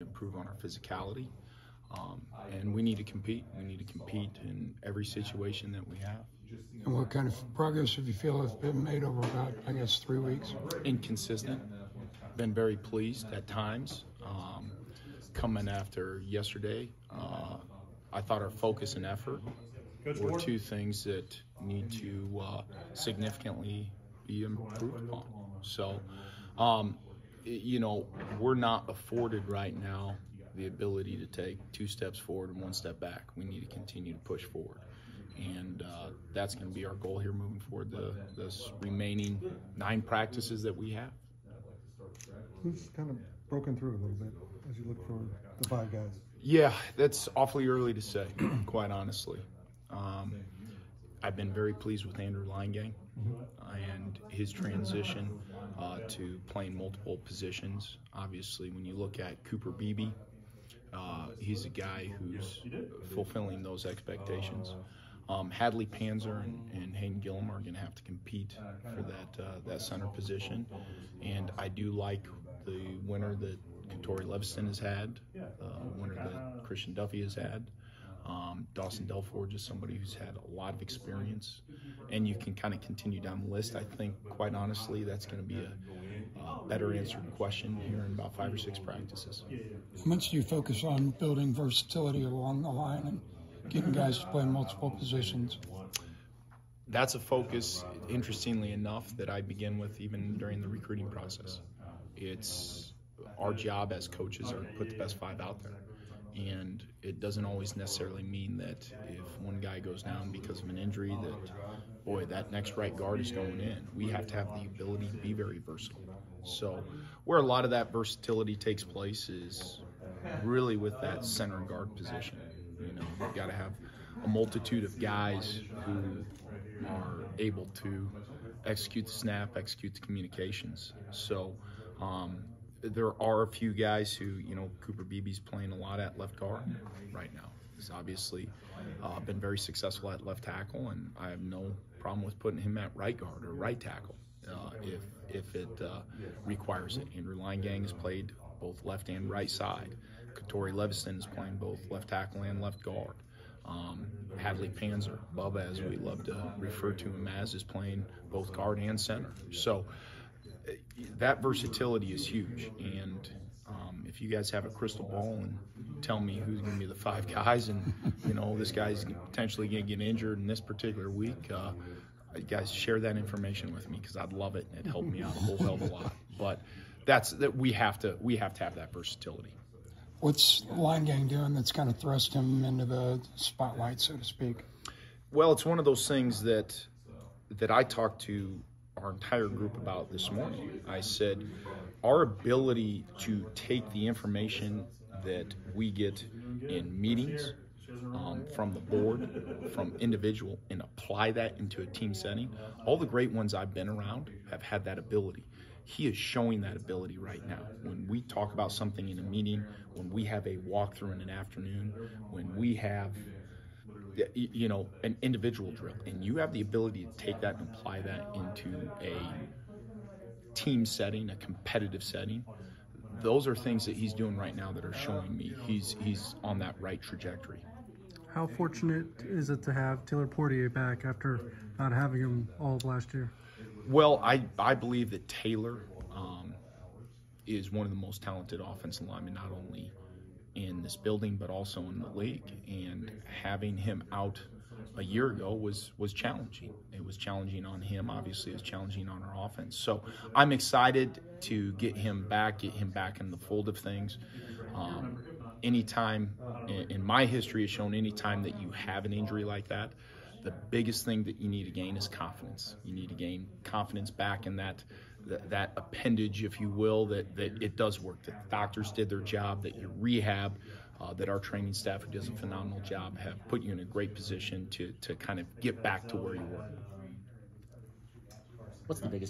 improve on our physicality. Um, and we need to compete. We need to compete in every situation that we have. And what kind of progress have you feel has been made over about, I guess, three weeks? Inconsistent. Been very pleased at times. Um, coming after yesterday, uh, I thought our focus and effort were two things that need to uh, significantly be improved upon. So, um, you know, we're not afforded right now the ability to take two steps forward and one step back. We need to continue to push forward. And uh, that's going to be our goal here moving forward, the this remaining nine practices that we have. Who's kind of broken through a little bit as you look for the five guys? Yeah, that's awfully early to say, quite honestly. Um, I've been very pleased with Andrew Leingang and his transition uh, to playing multiple positions. Obviously, when you look at Cooper Beebe, uh, he's a guy who's fulfilling those expectations. Um, Hadley Panzer and, and Hayden Gillum are going to have to compete for that uh, that center position, and I do like the winner that Kaitori Leveston has had, the winner that Christian Duffie has had. Um, Dawson Delforge is somebody who's had a lot of experience, and you can kind of continue down the list. I think, quite honestly, that's going to be a, a better answered question here in about five or six practices. How much do you focus on building versatility along the line and getting guys to play multiple positions? That's a focus, interestingly enough, that I begin with even during the recruiting process. It's our job as coaches are to put the best five out there. And it doesn't always necessarily mean that if one guy goes down because of an injury, that, boy, that next right guard is going in. We have to have the ability to be very versatile. So, where a lot of that versatility takes place is really with that center guard position. You know, you've got to have a multitude of guys who are able to execute the snap, execute the communications. So, um, there are a few guys who, you know, Cooper Beebe's playing a lot at left guard right now. He's obviously uh, been very successful at left tackle, and I have no problem with putting him at right guard or right tackle uh, if if it uh, requires it. Andrew Leingang has played both left and right side. Kaitori Leveston is playing both left tackle and left guard. Um, Hadley Panzer, Bubba, as we love to refer to him as, is playing both guard and center. So that versatility is huge. And um, if you guys have a crystal ball and tell me who's going to be the five guys, and you know this guy's potentially going to get injured in this particular week, uh, guys share that information with me because I'd love it. It helped me out a whole hell of a lot. But that's that we have to we have to have that versatility. What's Leingang doing that's kind of thrust him into the spotlight, so to speak? Well, it's one of those things that that I talked to our entire group about this morning. I said our ability to take the information that we get in meetings um, from the board, from individual, and apply that into a team setting. All the great ones I've been around have had that ability. He is showing that ability right now. When we talk about something in a meeting, when we have a walkthrough in an afternoon, when we have you know, an individual drill, and you have the ability to take that and apply that into a team setting, a competitive setting. Those are things that he's doing right now that are showing me he's he's on that right trajectory. How fortunate is it to have Taylor Poitier back after not having him all of last year? Well, I I believe that Taylor um, is one of the most talented offensive linemen, not only in this building, but also in the league. And having him out a year ago was was challenging. It was challenging on him. Obviously, it was challenging on our offense. So I'm excited to get him back, get him back in the fold of things. Um, anytime in, in my history has shown, anytime that you have an injury like that, the biggest thing that you need to gain is confidence. You need to gain confidence back in that that, that appendage, if you will, that, that it does work, that doctors did their job, that your rehab, uh, that our training staff, who does a phenomenal job, have put you in a great position to, to kind of get back to where you were. What's the biggest